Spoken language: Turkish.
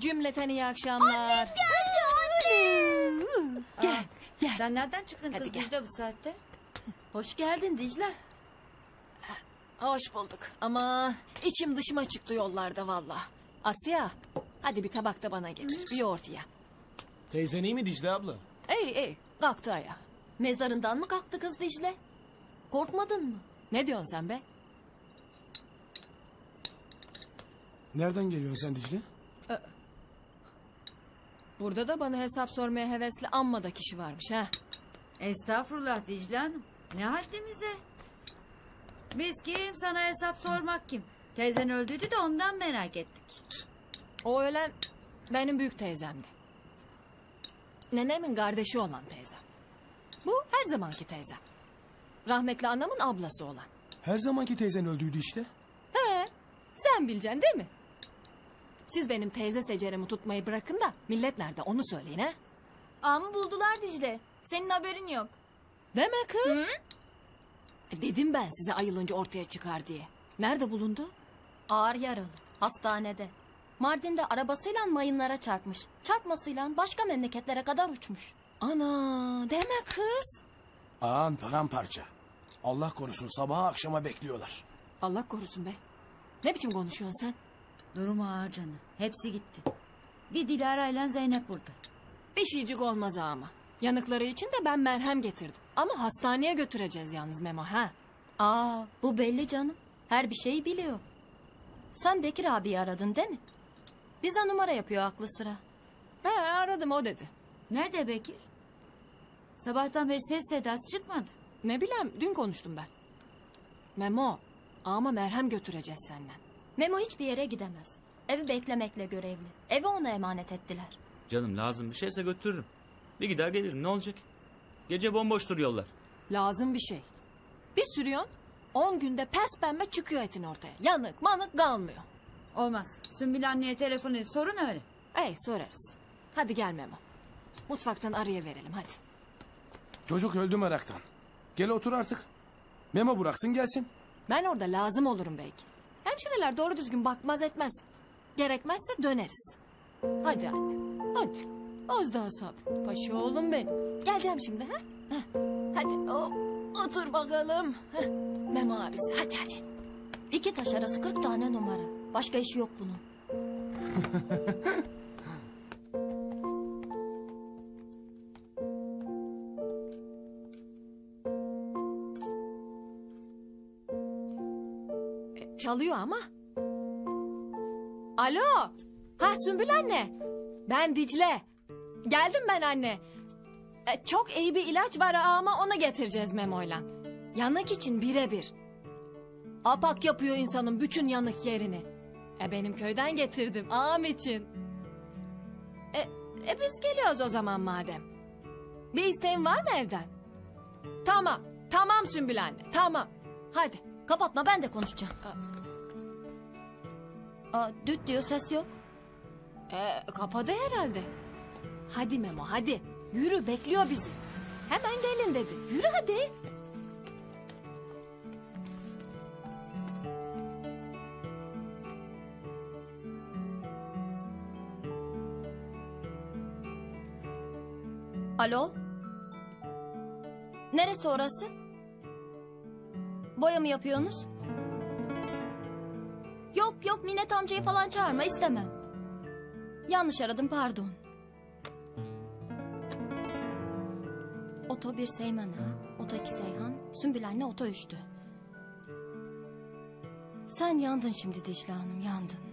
Cümleten iyi akşamlar. Gel, gel. Sen nereden çıktın Hadi kız gel. Dicle bu saatte? Hoş geldin Dicle. Hoş bulduk ama içim dışıma çıktı yollarda valla. Asya hadi bir tabak da bana getir. Bir yoğurt ye. Teyzen iyi mi Dicle abla? İyi iyi kalktı ayağa. Mezarından mı kalktı kız Dicle? Korkmadın mı? Ne diyorsun sen be? Nereden geliyorsun sen Dicle? Burada da bana hesap sormaya hevesli amma da kişi varmış ha. Estağfurullah Dicle Hanım. Ne haddimize? Biz kim sana hesap sormak kim? Teyzen öldüydü de ondan merak ettik. O ölen benim büyük teyzemdi. Nenemin kardeşi olan teyzem. Bu her zamanki teyzem. Rahmetli anamın ablası olan. Her zamanki teyzen öldüydü işte. He, sen bileceksin değil mi? Siz benim teyze seceremi tutmayı bırakın da millet nerede onu söyleyin ha. Ağamı buldular Dicle. Senin haberin yok. Deme kız. E, Dedim ben size ayılınca ortaya çıkar diye. Nerede bulundu? Ağır yaralı. Hastanede. Mardin'de arabasıyla mayınlara çarpmış. Çarpmasıyla başka memleketlere kadar uçmuş. Ana deme kız. Ağan paramparça. Allah korusun sabaha akşama bekliyorlar. Allah korusun be. Ne biçim konuşuyorsun sen? Durumu ağır canı. Hepsi gitti. Bir Dilara ile Zeynep burada. Bir şeycik olmaz ama. Yanıkları için de ben merhem getirdim. Ama hastaneye götüreceğiz yalnız Memo ha. Aa, bu belli canım. Her bir şeyi biliyor. Sen Bekir abiyi aradın değil mi? Bize numara yapıyor aklı sıra. He aradım o dedi. Nerede Bekir? Sabahtan beri ses sedası çıkmadı. Ne bileyim dün konuştum ben. Memo ama merhem götüreceğiz senden. Memo hiçbir yere gidemez. Evi beklemekle görevli. Evi ona emanet ettiler. Canım lazım bir şeyse götürürüm. Bir gider gelirim ne olacak? Gece bomboştur yollar. Lazım bir şey. Bir sürüyorsun 10 günde pes pembe çıkıyor etin ortaya. Yanık manık kalmıyor. Olmaz. Sümbül anneye telefon edip sorun öyle. Ey sorarız. Hadi gel Memo. Mutfaktan araya verelim hadi. Çocuk öldü meraktan. Gel otur artık. Memo bıraksın gelsin. Ben orada lazım olurum belki. Hemşireler doğru düzgün bakmaz etmez. Gerekmezse döneriz. Hadi anne. Hadi. Az daha sabret. Paşa oğlum benim. Geleceğim şimdi ha? Hadi hop. Otur bakalım. Heh. Memo abisi hadi hadi. İki taş arası kırk tane numara. Başka işi yok bunun. Çalıyor ama. Alo. Ha Sümbül anne. Ben Dicle. Geldim ben anne. E, çok iyi bir ilaç var ama onu getireceğiz Memo'yla. Yanık için birebir. Apak yapıyor insanın bütün yanık yerini. E benim köyden getirdim ağam için. E, e biz geliyoruz o zaman madem. Bir isteğin var mı evden? Tamam. Tamam Sümbül anne. Tamam. Hadi. Kapatma ben de konuşacağım. Aa, düt diyor ses yok. E, kapadı herhalde. Hadi Memo hadi. Yürü bekliyor bizi. Hemen gelin dedi. Yürü hadi. Alo? Neresi orası? Boya mı yapıyorsunuz? Yok yok Minet amcayı falan çağırma istemem. Yanlış aradım pardon. Oto bir Seymen ha. Oto iki Seyhan. Sümbül anne oto üçtü. Sen yandın şimdi Dicle Hanım yandın.